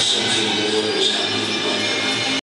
something and glory is.